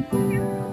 Música